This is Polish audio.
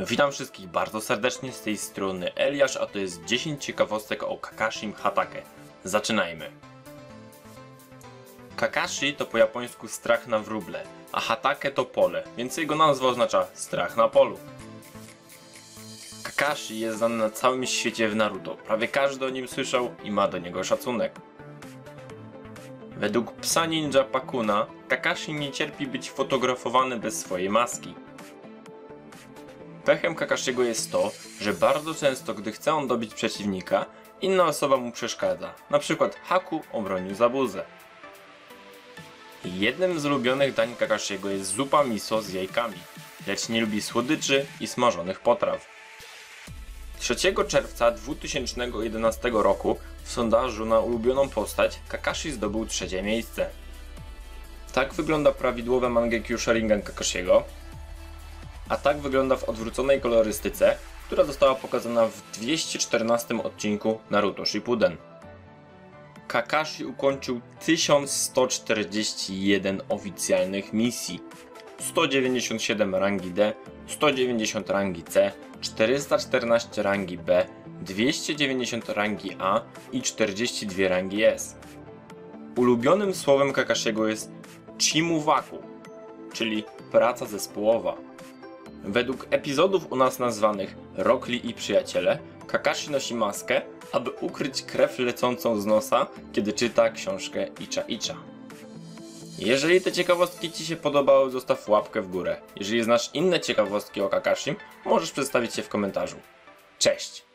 Witam wszystkich bardzo serdecznie z tej strony Eliasz, a to jest 10 ciekawostek o Kakashim Hatake. Zaczynajmy. Kakashi to po japońsku strach na wróble, a Hatake to pole, więc jego nazwa oznacza strach na polu. Kakashi jest znany na całym świecie w Naruto. Prawie każdy o nim słyszał i ma do niego szacunek. Według psa ninja Pakuna, Kakashi nie cierpi być fotografowany bez swojej maski. Pechem Kakashiego jest to, że bardzo często, gdy chce on dobić przeciwnika, inna osoba mu przeszkadza. Na przykład Haku obronił Zabuzę. Jednym z ulubionych dań Kakashiego jest zupa miso z jajkami, lecz nie lubi słodyczy i smażonych potraw. 3 czerwca 2011 roku w sondażu na ulubioną postać Kakashi zdobył trzecie miejsce. Tak wygląda prawidłowe Mangekyu Sharingan Kakashiego, a tak wygląda w odwróconej kolorystyce, która została pokazana w 214 odcinku Naruto Shippuden. Kakashi ukończył 1141 oficjalnych misji, 197 rangi D, 190 rangi C, 414 rangi B, 290 rangi A i 42 rangi S. Ulubionym słowem Kakashiego jest Chimuwaku, czyli praca zespołowa. Według epizodów u nas nazwanych Rockli i Przyjaciele, Kakashi nosi maskę, aby ukryć krew lecącą z nosa, kiedy czyta książkę Icha Icha. Jeżeli te ciekawostki Ci się podobały, zostaw łapkę w górę. Jeżeli znasz inne ciekawostki o Kakashim, możesz przedstawić je w komentarzu. Cześć!